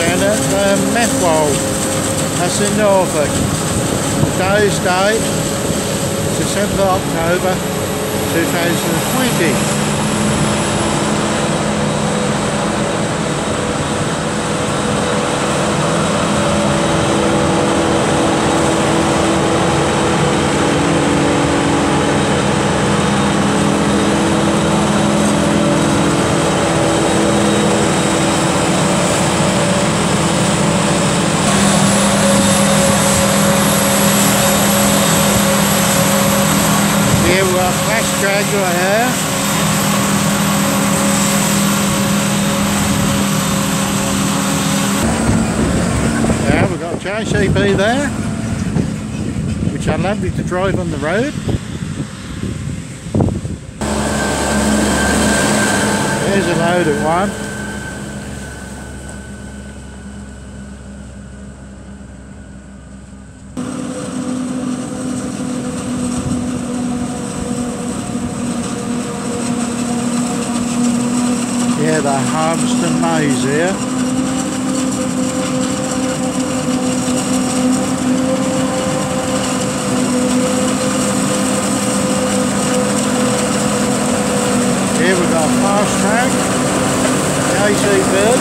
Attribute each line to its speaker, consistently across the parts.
Speaker 1: down at um, Methwold. That's in Norfolk. The 7th October 2020. Got Flash Dragula here. Yeah, we've got JCB there, which are lovely to drive on the road. There's a load one. The harvesting maize here. Here we've got Fastrac, the AC bid,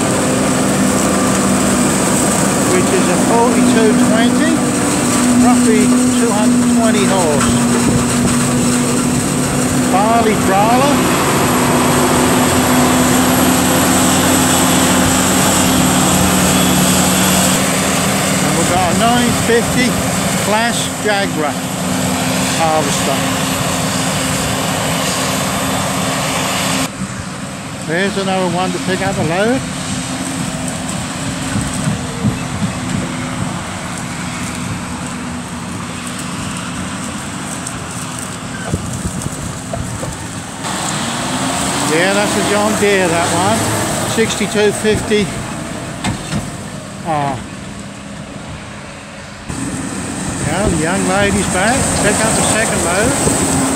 Speaker 1: which is a 4220, roughly 220 horse. Barley trawler, and we've got a 950 Claas Jaguar harvester. There's another one to pick up a load. Yeah, that's a John Deere, that one. 6250. Ah. The young lady's back. Pick up the second load.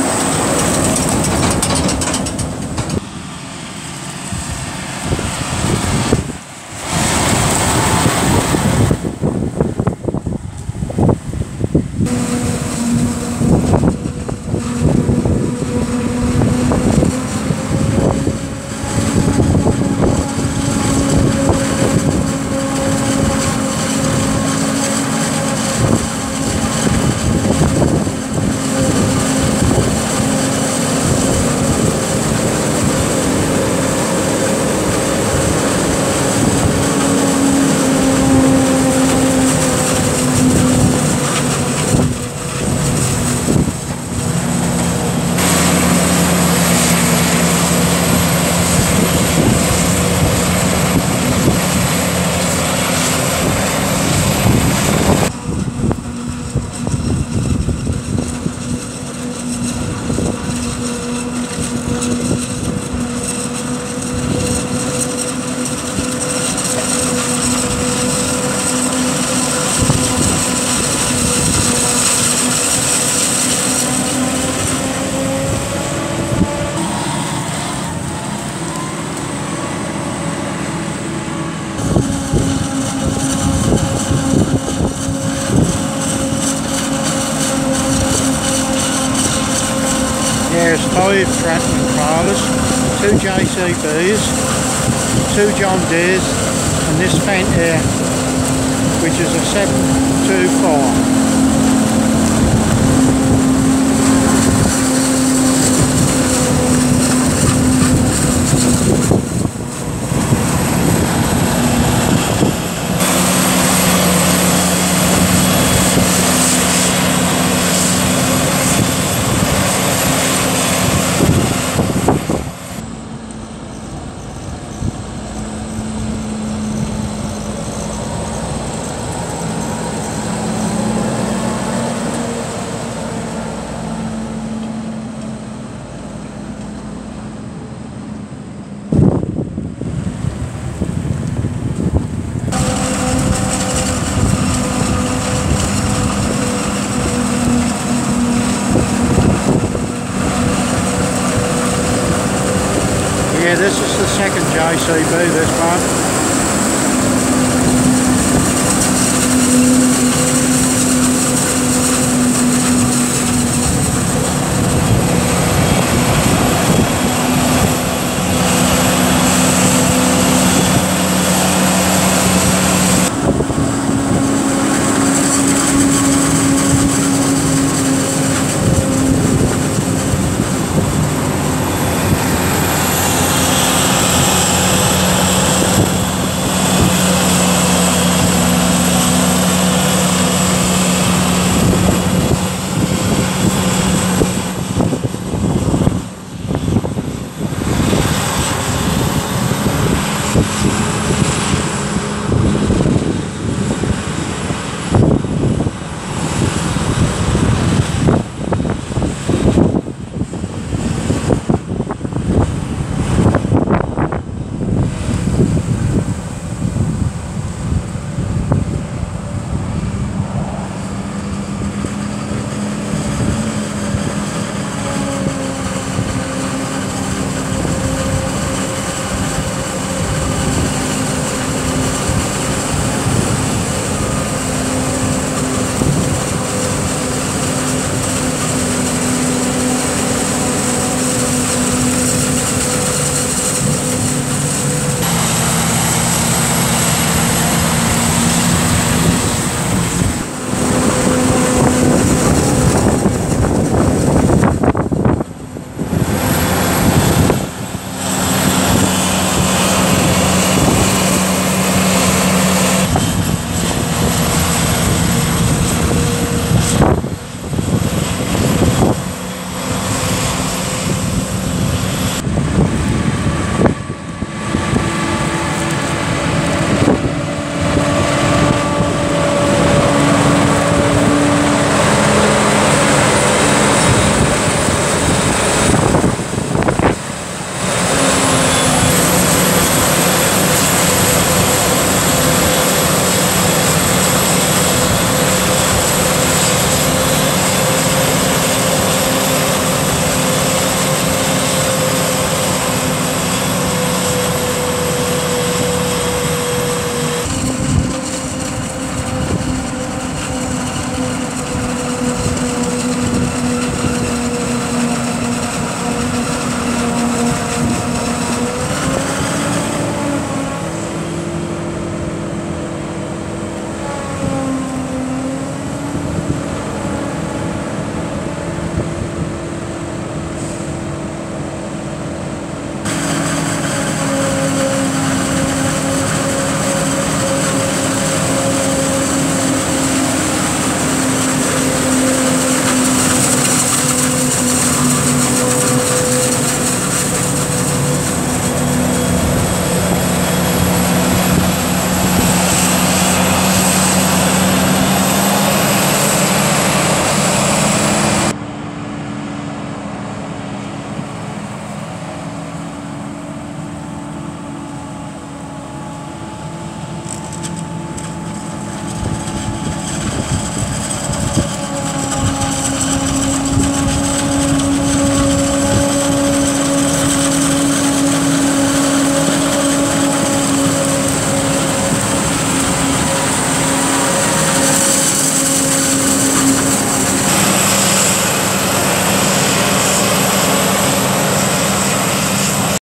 Speaker 1: There's five Tratton crawlers, two JCBs, two John Deeres, and this Fendt here, which is a 724. Yeah, this is